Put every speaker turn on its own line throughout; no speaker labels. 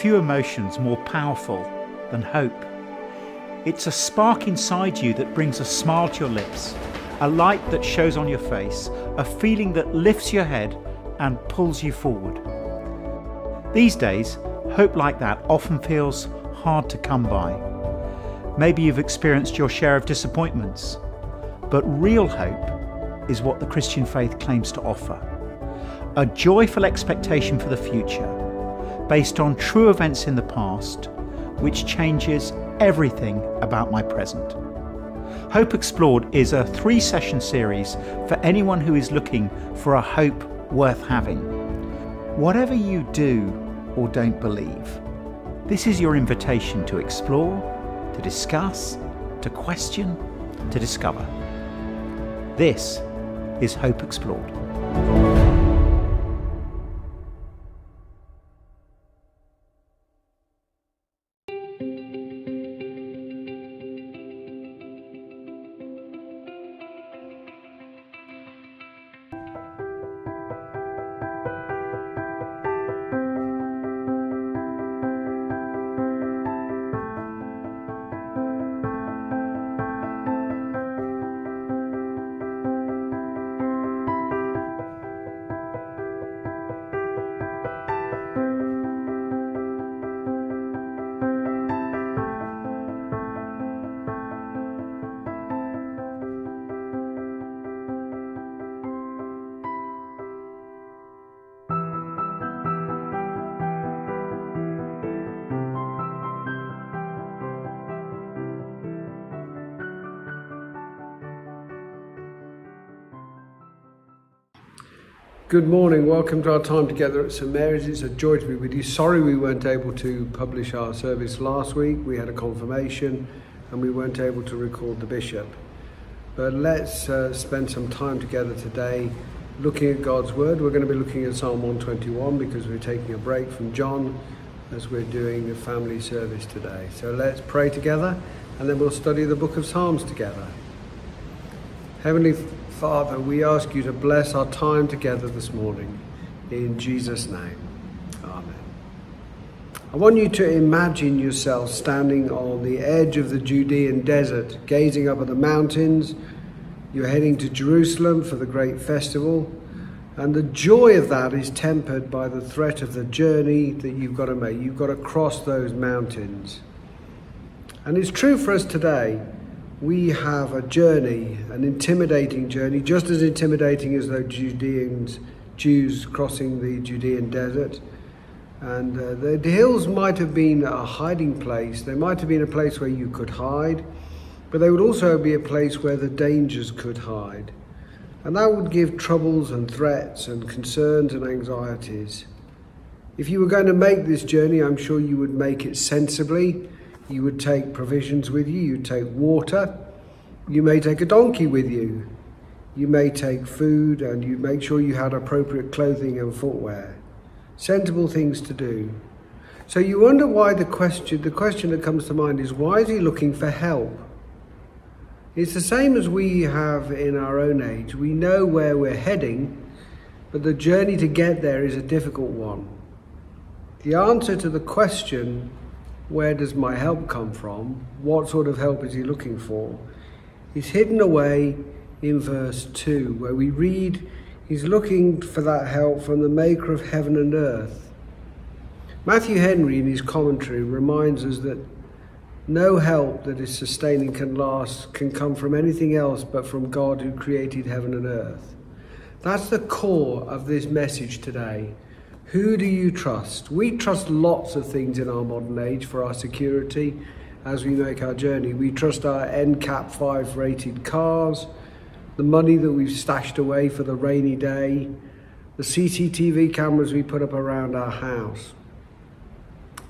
Few emotions more powerful than hope. It's a spark inside you that brings a smile to your lips, a light that shows on your face, a feeling that lifts your head and pulls you forward. These days, hope like that often feels hard to come by. Maybe you've experienced your share of disappointments, but real hope is what the Christian faith claims to offer a joyful expectation for the future based on true events in the past, which changes everything about my present. Hope Explored is a three session series for anyone who is looking for a hope worth having. Whatever you do or don't believe, this is your invitation to explore, to discuss, to question, to discover. This is Hope Explored.
Good morning, welcome to our time together at St Mary's. It's a joy to be with you. Sorry we weren't able to publish our service last week. We had a confirmation and we weren't able to record the bishop. But let's uh, spend some time together today looking at God's Word. We're going to be looking at Psalm 121 because we're taking a break from John as we're doing the family service today. So let's pray together and then we'll study the book of Psalms together. Heavenly Father, we ask you to bless our time together this morning. In Jesus' name. Amen. I want you to imagine yourself standing on the edge of the Judean desert, gazing up at the mountains. You're heading to Jerusalem for the great festival. And the joy of that is tempered by the threat of the journey that you've got to make. You've got to cross those mountains. And it's true for us today we have a journey, an intimidating journey, just as intimidating as the Judeans, Jews crossing the Judean desert. And uh, the, the hills might have been a hiding place. They might have been a place where you could hide, but they would also be a place where the dangers could hide. And that would give troubles and threats and concerns and anxieties. If you were going to make this journey, I'm sure you would make it sensibly you would take provisions with you, you'd take water, you may take a donkey with you, you may take food, and you make sure you had appropriate clothing and footwear. Sensible things to do. So you wonder why the question, the question that comes to mind is why is he looking for help? It's the same as we have in our own age. We know where we're heading, but the journey to get there is a difficult one. The answer to the question where does my help come from? What sort of help is he looking for? Is hidden away in verse 2, where we read he's looking for that help from the maker of heaven and earth. Matthew Henry, in his commentary, reminds us that no help that is sustaining can last can come from anything else but from God who created heaven and earth. That's the core of this message today. Who do you trust? We trust lots of things in our modern age for our security as we make our journey. We trust our NCAP 5 rated cars, the money that we've stashed away for the rainy day, the CCTV cameras we put up around our house.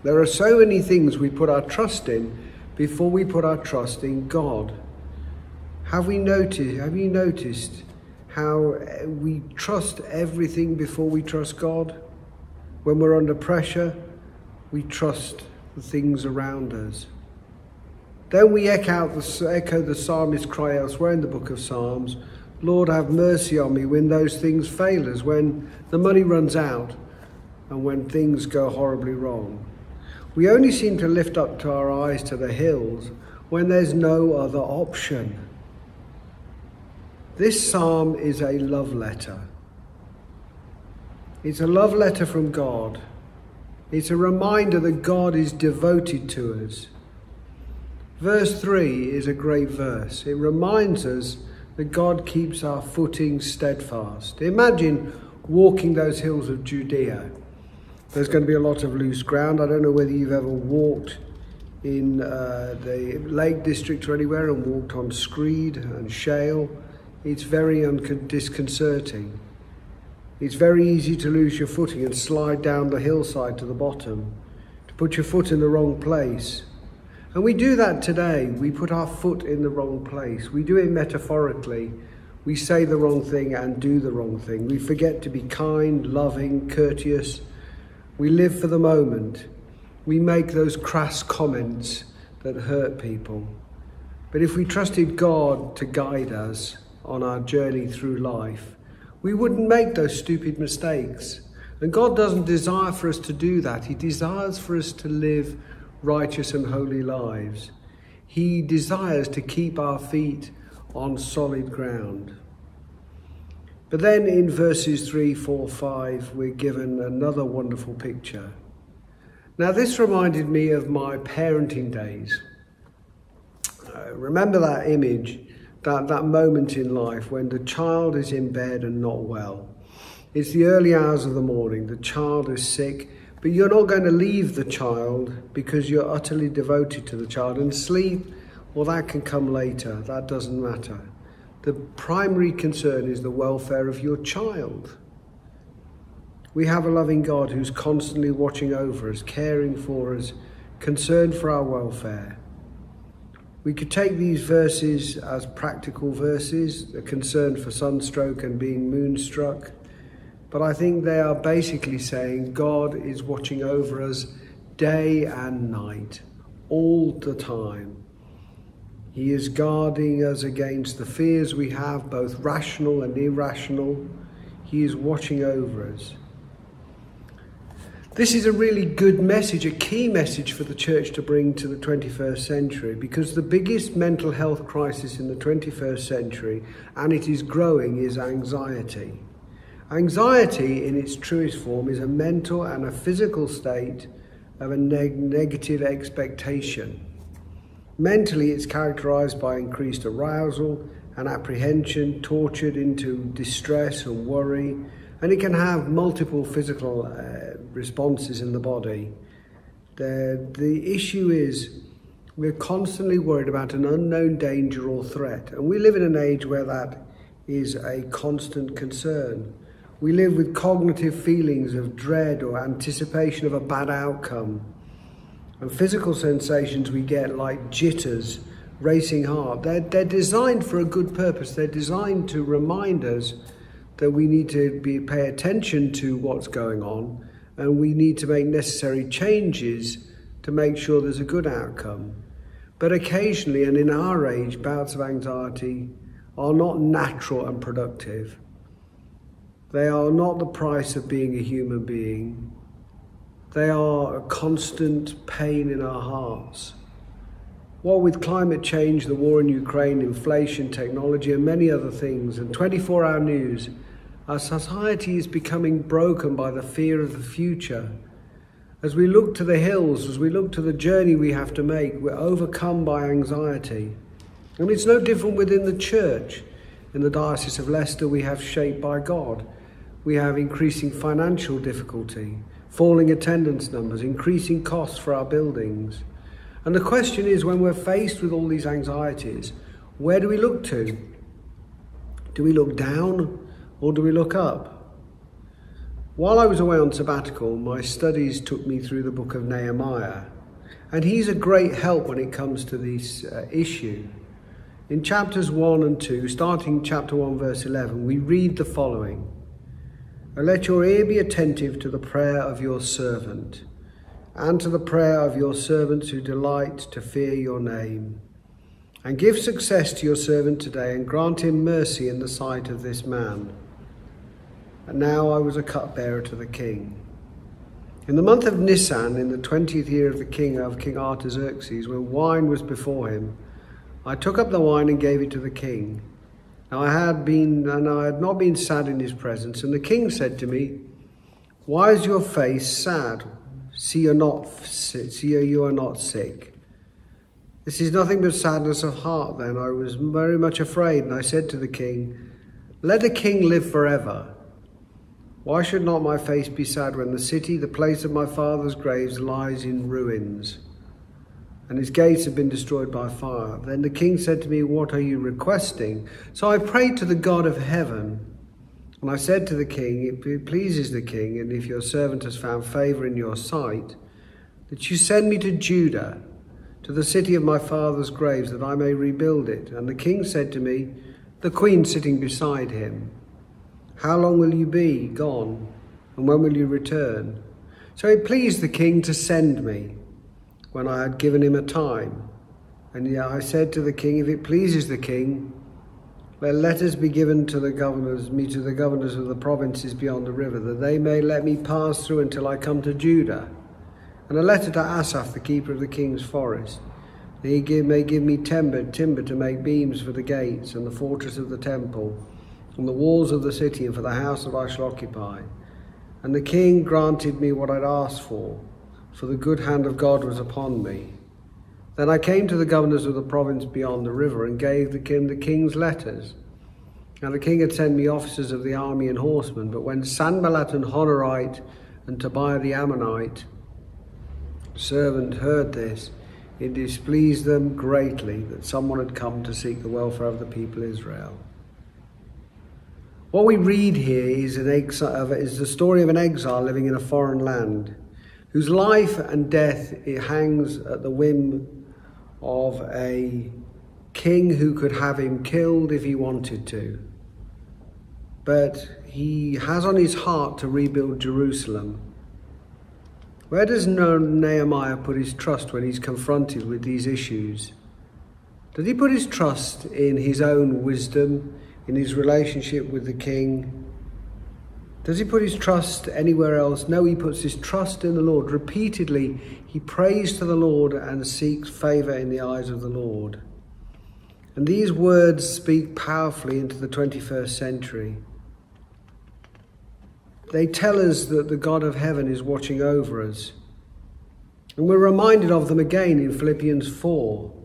There are so many things we put our trust in before we put our trust in God. Have we noticed, have you noticed how we trust everything before we trust God? When we're under pressure, we trust the things around us. Then we echo the, echo the psalmist's cry elsewhere in the book of Psalms Lord, have mercy on me when those things fail us, when the money runs out, and when things go horribly wrong. We only seem to lift up to our eyes to the hills when there's no other option. This psalm is a love letter. It's a love letter from God. It's a reminder that God is devoted to us. Verse 3 is a great verse. It reminds us that God keeps our footing steadfast. Imagine walking those hills of Judea. There's going to be a lot of loose ground. I don't know whether you've ever walked in uh, the Lake District or anywhere and walked on screed and shale. It's very disconcerting. It's very easy to lose your footing and slide down the hillside to the bottom, to put your foot in the wrong place. And we do that today. We put our foot in the wrong place. We do it metaphorically. We say the wrong thing and do the wrong thing. We forget to be kind, loving, courteous, we live for the moment. We make those crass comments that hurt people. But if we trusted God to guide us on our journey through life, we wouldn't make those stupid mistakes. And God doesn't desire for us to do that. He desires for us to live righteous and holy lives. He desires to keep our feet on solid ground. But then in verses 3, 4, 5, we're given another wonderful picture. Now, this reminded me of my parenting days. Uh, remember that image, that, that moment in life when the child is in bed and not well. It's the early hours of the morning, the child is sick, but you're not going to leave the child because you're utterly devoted to the child. And sleep, well, that can come later, that doesn't matter. The primary concern is the welfare of your child. We have a loving God who's constantly watching over us, caring for us, concerned for our welfare. We could take these verses as practical verses, a concern for sunstroke and being moonstruck, but I think they are basically saying God is watching over us day and night, all the time. He is guarding us against the fears we have, both rational and irrational. He is watching over us. This is a really good message, a key message for the church to bring to the 21st century because the biggest mental health crisis in the 21st century, and it is growing, is anxiety. Anxiety, in its truest form, is a mental and a physical state of a neg- negative expectation. Mentally, it's characterized by increased arousal and apprehension, tortured into distress and worry, and it can have multiple physical uh, responses in the body. The, the issue is we're constantly worried about an unknown danger or threat, and we live in an age where that is a constant concern. We live with cognitive feelings of dread or anticipation of a bad outcome. And physical sensations we get, like jitters, racing heart, they're, they're designed for a good purpose. They're designed to remind us that we need to be, pay attention to what's going on and we need to make necessary changes to make sure there's a good outcome. But occasionally, and in our age, bouts of anxiety are not natural and productive. They are not the price of being a human being. They are a constant pain in our hearts. What with climate change, the war in Ukraine, inflation, technology, and many other things, and 24 hour news, our society is becoming broken by the fear of the future. As we look to the hills, as we look to the journey we have to make, we're overcome by anxiety. And it's no different within the church. In the Diocese of Leicester, we have Shaped by God. We have increasing financial difficulty falling attendance numbers, increasing costs for our buildings. And the question is when we're faced with all these anxieties, where do we look to? Do we look down or do we look up? While I was away on sabbatical, my studies took me through the book of Nehemiah, and he's a great help when it comes to this uh, issue. In chapters 1 and 2, starting chapter 1, verse 11, we read the following. And let your ear be attentive to the prayer of your servant, and to the prayer of your servants who delight to fear your name. And give success to your servant today, and grant him mercy in the sight of this man. And now I was a cupbearer to the king. In the month of Nisan, in the twentieth year of the king of King Artaxerxes, when wine was before him, I took up the wine and gave it to the king. Now I had been, and I had not been sad in his presence. And the king said to me, Why is your face sad? See, you're not, see, you are not sick. This is nothing but sadness of heart. Then I was very much afraid, and I said to the king, Let the king live forever. Why should not my face be sad when the city, the place of my father's graves, lies in ruins? and his gates have been destroyed by fire. Then the king said to me, What are you requesting? So I prayed to the God of heaven. And I said to the king, If it pleases the king, and if your servant has found favor in your sight, that you send me to Judah, to the city of my father's graves, that I may rebuild it. And the king said to me, the queen sitting beside him, How long will you be gone? And when will you return? So it pleased the king to send me when I had given him a time. And yet I said to the king, If it pleases the king, let letters be given to the governors, me to the governors of the provinces beyond the river, that they may let me pass through until I come to Judah. And a letter to Asaph, the keeper of the king's forest, that he give, may give me timber, timber to make beams for the gates and the fortress of the temple, and the walls of the city, and for the house that I shall occupy. And the king granted me what I'd asked for for the good hand of God was upon me. Then I came to the governors of the province beyond the river and gave the king the king's letters. Now the king had sent me officers of the army and horsemen, but when Sanballat and Horonite and Tobiah the Ammonite servant heard this, it displeased them greatly that someone had come to seek the welfare of the people Israel. What we read here is, is the story of an exile living in a foreign land whose life and death it hangs at the whim of a king who could have him killed if he wanted to. But he has on his heart to rebuild Jerusalem. Where does Nehemiah put his trust when he's confronted with these issues? Does he put his trust in his own wisdom, in his relationship with the king, does he put his trust anywhere else? No, he puts his trust in the Lord. Repeatedly, he prays to the Lord and seeks favour in the eyes of the Lord. And these words speak powerfully into the 21st century. They tell us that the God of heaven is watching over us. And we're reminded of them again in Philippians 4.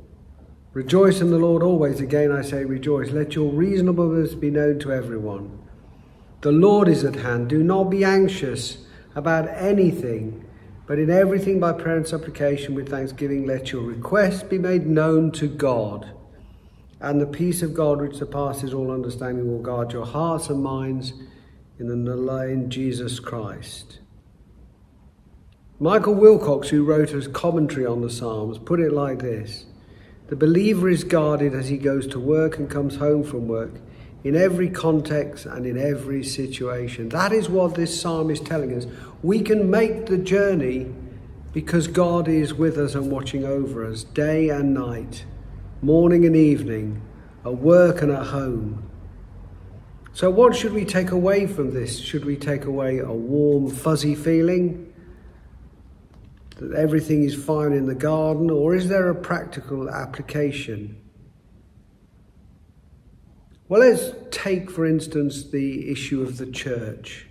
Rejoice in the Lord always. Again, I say rejoice. Let your reasonableness be known to everyone. The Lord is at hand. Do not be anxious about anything, but in everything by prayer and supplication with thanksgiving, let your requests be made known to God. And the peace of God, which surpasses all understanding, will guard your hearts and minds in the name Jesus Christ. Michael Wilcox, who wrote a commentary on the Psalms, put it like this The believer is guarded as he goes to work and comes home from work in every context and in every situation. That is what this psalm is telling us. We can make the journey because God is with us and watching over us day and night, morning and evening, at work and at home. So, what should we take away from this? Should we take away a warm, fuzzy feeling that everything is fine in the garden, or is there a practical application? Well, let's take, for instance, the issue of the church.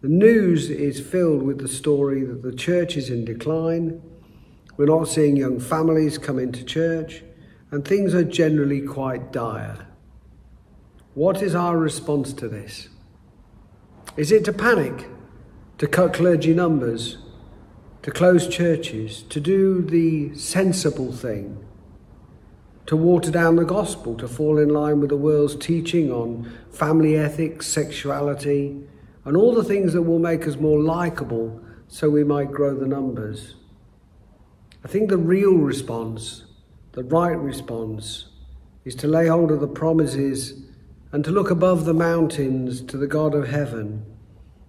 The news is filled with the story that the church is in decline. We're not seeing young families come into church, and things are generally quite dire. What is our response to this? Is it to panic, to cut clergy numbers, to close churches, to do the sensible thing? to water down the gospel, to fall in line with the world's teaching on family ethics, sexuality, and all the things that will make us more likable so we might grow the numbers. I think the real response, the right response, is to lay hold of the promises and to look above the mountains to the God of heaven,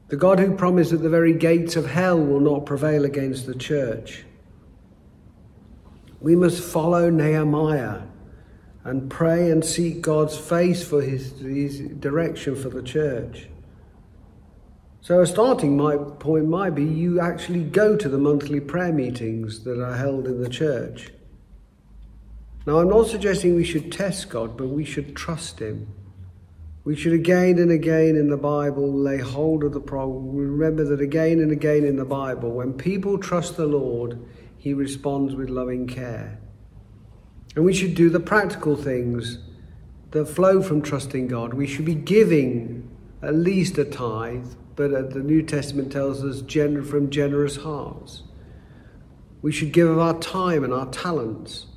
the God who promised that the very gates of hell will not prevail against the church. We must follow Nehemiah and pray and seek God's face for his, his direction for the church. So, a starting point might be you actually go to the monthly prayer meetings that are held in the church. Now, I'm not suggesting we should test God, but we should trust Him. We should again and again in the Bible lay hold of the problem. Remember that again and again in the Bible, when people trust the Lord, He responds with loving care. And we should do the practical things that flow from trusting God. We should be giving at least a tithe, but uh, the New Testament tells us from generous hearts. We should give of our time and our talents.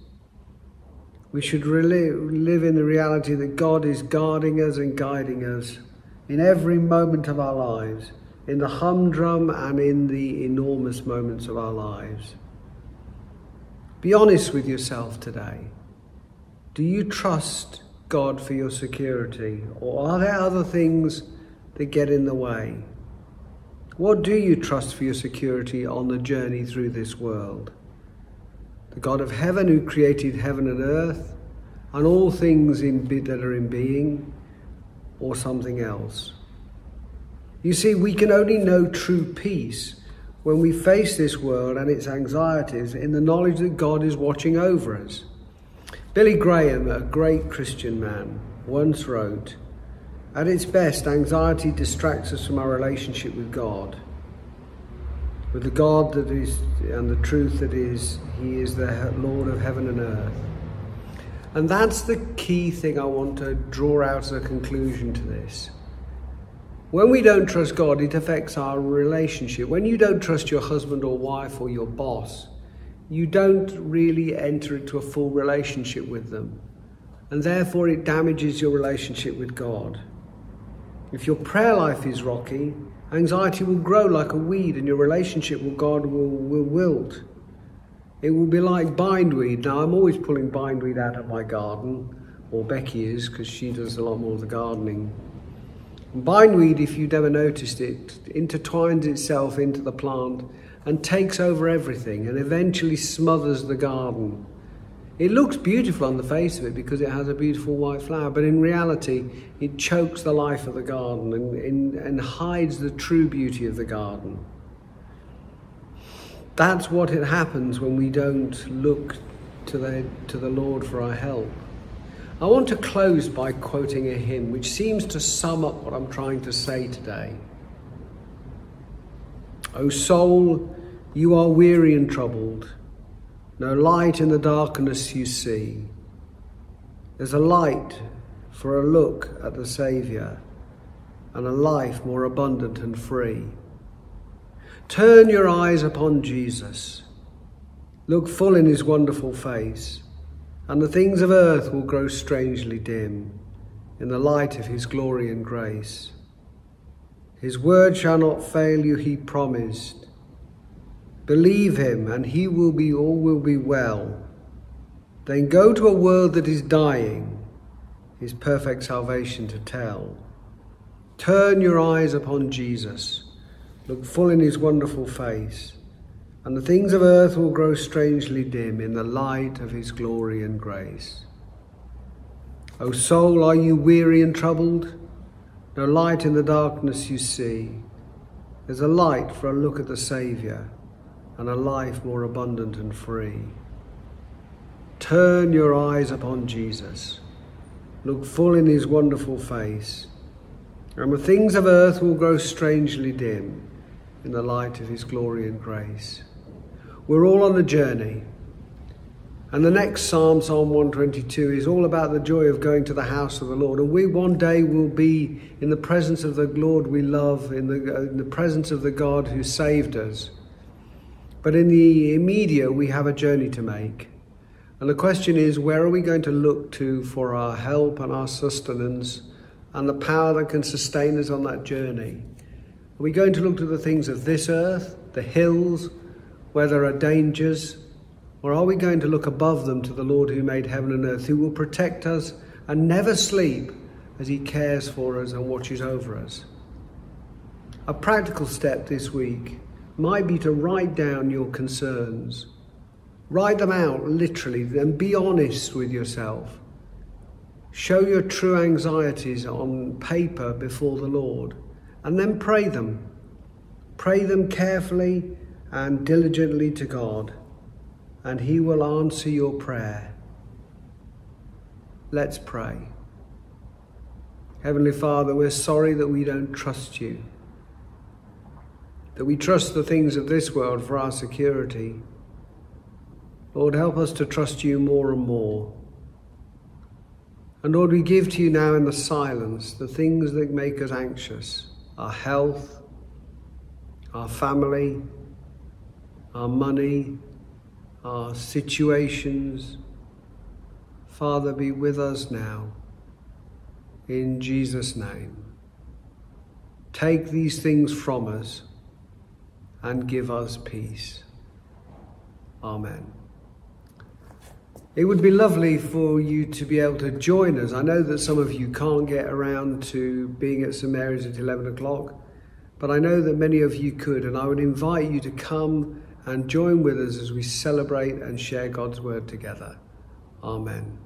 We should really live in the reality that God is guarding us and guiding us in every moment of our lives, in the humdrum and in the enormous moments of our lives. Be honest with yourself today. Do you trust God for your security, or are there other things that get in the way? What do you trust for your security on the journey through this world? The God of heaven who created heaven and earth and all things in, that are in being, or something else. You see, we can only know true peace when we face this world and its anxieties in the knowledge that God is watching over us. Billy Graham, a great Christian man, once wrote, At its best, anxiety distracts us from our relationship with God with the God that is and the truth that is, He is the Lord of heaven and earth. And that's the key thing I want to draw out as a conclusion to this. When we don't trust God, it affects our relationship. When you don't trust your husband or wife or your boss, you don't really enter into a full relationship with them. And therefore, it damages your relationship with God. If your prayer life is rocky, Anxiety will grow like a weed and your relationship with God will, will wilt. It will be like bindweed. Now, I'm always pulling bindweed out of my garden, or Becky is, because she does a lot more of the gardening. bindweed, if you've ever noticed it, intertwines itself into the plant and takes over everything and eventually smothers the garden. It looks beautiful on the face of it because it has a beautiful white flower, but in reality, it chokes the life of the garden and, and, and hides the true beauty of the garden. That's what it happens when we don't look to the, to the Lord for our help. I want to close by quoting a hymn which seems to sum up what I'm trying to say today. O soul, you are weary and troubled no light in the darkness you see. There's a light for a look at the Saviour and a life more abundant and free. Turn your eyes upon Jesus. Look full in his wonderful face, and the things of earth will grow strangely dim in the light of his glory and grace. His word shall not fail you, he promised. Believe him, and he will be all will be well. Then go to a world that is dying, his perfect salvation to tell. Turn your eyes upon Jesus, look full in his wonderful face, and the things of earth will grow strangely dim in the light of his glory and grace. O soul, are you weary and troubled? No light in the darkness you see. There's a light for a look at the Saviour and a life more abundant and free. Turn your eyes upon Jesus. Look full in his wonderful face, and the things of earth will grow strangely dim in the light of his glory and grace. We're all on a journey. And the next Psalm, Psalm 122, is all about the joy of going to the house of the Lord. And we one day will be in the presence of the Lord we love, in the, uh, in the presence of the God who saved us. But in the immediate, we have a journey to make. And the question is where are we going to look to for our help and our sustenance and the power that can sustain us on that journey? Are we going to look to the things of this earth, the hills, where there are dangers? Or are we going to look above them to the Lord who made heaven and earth, who will protect us and never sleep as he cares for us and watches over us? A practical step this week might be to write down your concerns. Write them out literally and be honest with yourself. Show your true anxieties on paper before the Lord and then pray them. Pray them carefully and diligently to God, and He will answer your prayer. Let's pray. Heavenly Father, we're sorry that we don't trust you, that we trust the things of this world for our security. Lord, help us to trust you more and more. And Lord, we give to you now in the silence the things that make us anxious our health, our family, our money, our situations. Father, be with us now. In Jesus' name. Take these things from us and give us peace. Amen. It would be lovely for you to be able to join us. I know that some of you can't get around to being at St Mary's at 11 o'clock, but I know that many of you could, and I would invite you to come and join with us as we celebrate and share God's word together. Amen.